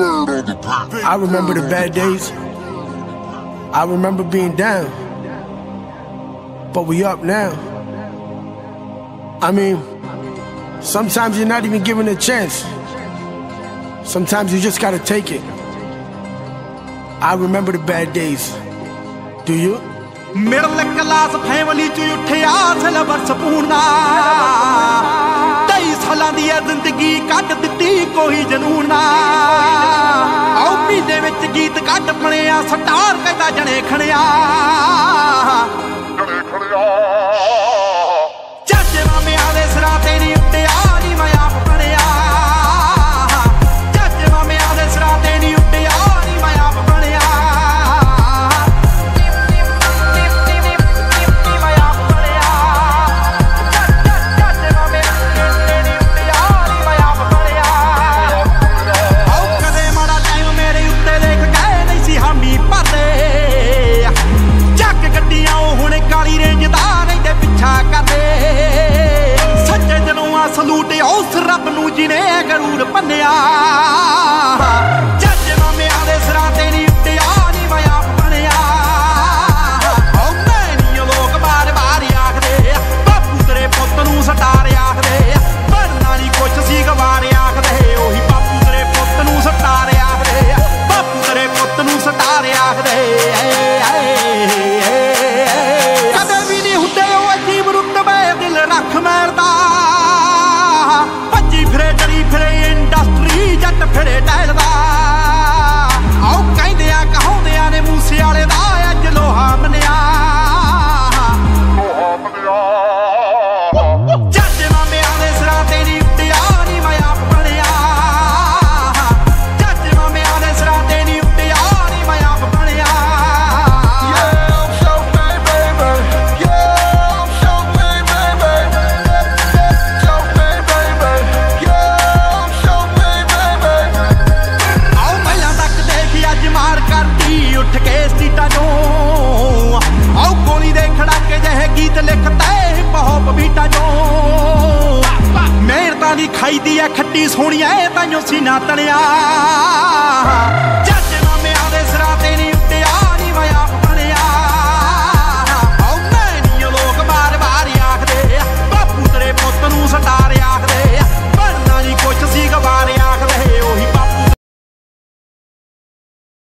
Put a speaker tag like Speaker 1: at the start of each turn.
Speaker 1: I remember the bad days. I remember being down. But we up now. I mean, sometimes you're not even given a chance. Sometimes you just gotta take it. I remember the bad days. Do you?
Speaker 2: Class family वर्ष पूना तेईस साल दी जिंदगी cut दी कोई जनू star ਕਹਿੰਦਾ ਜਣੇ ਖਣਿਆ। ਜਿਨੇ ਗਰੂਰ ਪੰਨਿਆ। ਜੱਜ ਮਾਮਿਆਂ ਦੇ ਸਿਰਾਂ ਤੇ ਨਹੀਂ ਉੱਟਿਆ ਨਹੀਂ ਮੈਂ ਆਪ ਬਣਿਆ। ਮੈਂ ਨਹੀਂ ਲੋਕ ਬਾਰ ਬਾਰ ਆਖਦੇ ਬਾਪੂ ਤੇਰੇ ਪੁੱਤ ਨੂੰ ਸਟਾਰ ਆਖਦੇ ਬਣਨਾ ਨਹੀਂ ਕੁਛ ਸੀ ਗਵਾਰ ਆਖਦੇ, ਉਹੀ ਬਾਪੂ ਤੇਰੇ ਪੁੱਤ ਨੂੰ ਸਟਾਰ ਆਖਦੇ ਬਾਪੂ ਤੇਰੇ ਪੁੱਤ ਨੂੰ ਸਟਾਰ ਆਖਦੇ ਕਦੇ ਵੀ ਨਹੀਂ ਹੁੰਦੇ ਉਹ ਅਜੀਬ ਰੁਤਬੇ ਦਿਲ ਰੱਖ ਮੈਲਦਾ ਮਿਹਨਤਾਂ ਦੀ ਖਾਈਦੀ ਐ ਖੱਟੀ ਸੋਹਣੀਆਂ ਐ ਤਾਈਓ ਸੀਨਾ ਤਣਿਆ ਜੱਜ